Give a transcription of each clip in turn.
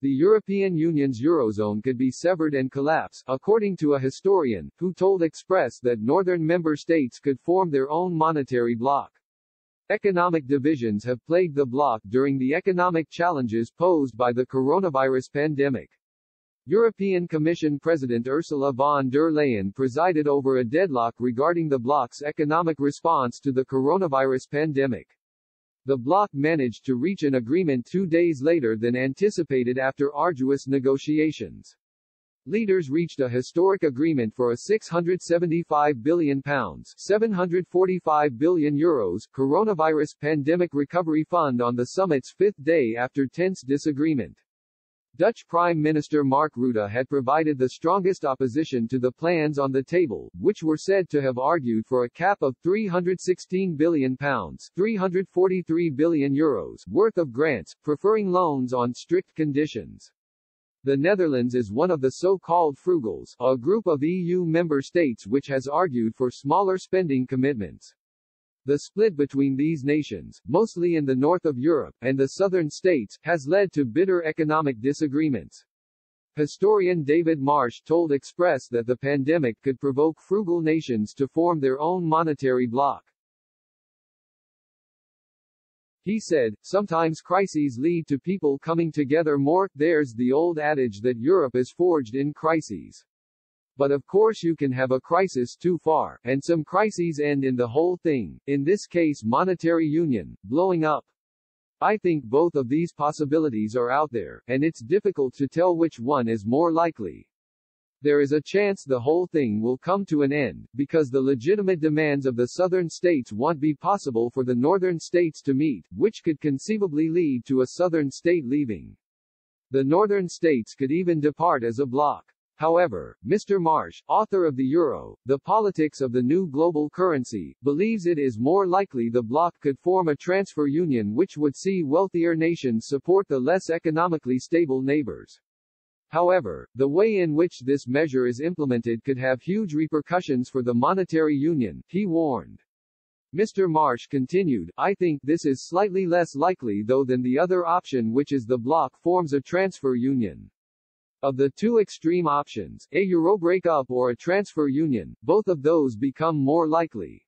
The European Union's Eurozone could be severed and collapse, according to a historian, who told Express that northern member states could form their own monetary bloc. Economic divisions have plagued the bloc during the economic challenges posed by the coronavirus pandemic. European Commission President Ursula von der Leyen presided over a deadlock regarding the bloc's economic response to the coronavirus pandemic. The bloc managed to reach an agreement two days later than anticipated after arduous negotiations. Leaders reached a historic agreement for a 675 billion pounds 745 billion euros coronavirus pandemic recovery fund on the summit's fifth day after tense disagreement. Dutch Prime Minister Mark Rutte had provided the strongest opposition to the plans on the table, which were said to have argued for a cap of 316 billion pounds 343 billion euros worth of grants, preferring loans on strict conditions. The Netherlands is one of the so-called frugals, a group of EU member states which has argued for smaller spending commitments. The split between these nations, mostly in the north of Europe, and the southern states, has led to bitter economic disagreements. Historian David Marsh told Express that the pandemic could provoke frugal nations to form their own monetary bloc. He said, sometimes crises lead to people coming together more, there's the old adage that Europe is forged in crises. But of course you can have a crisis too far, and some crises end in the whole thing, in this case monetary union, blowing up. I think both of these possibilities are out there, and it's difficult to tell which one is more likely. There is a chance the whole thing will come to an end, because the legitimate demands of the southern states won't be possible for the northern states to meet, which could conceivably lead to a southern state leaving. The northern states could even depart as a bloc. However, Mr. Marsh, author of the euro, The Politics of the New Global Currency, believes it is more likely the bloc could form a transfer union which would see wealthier nations support the less economically stable neighbors. However, the way in which this measure is implemented could have huge repercussions for the monetary union, he warned. Mr. Marsh continued, I think this is slightly less likely though than the other option which is the bloc forms a transfer union. Of the two extreme options, a euro breakup or a transfer union, both of those become more likely.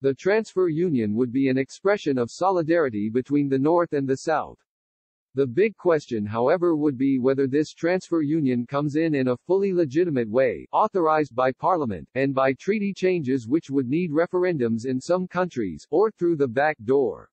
The transfer union would be an expression of solidarity between the North and the South. The big question however would be whether this transfer union comes in in a fully legitimate way, authorized by Parliament, and by treaty changes which would need referendums in some countries, or through the back door.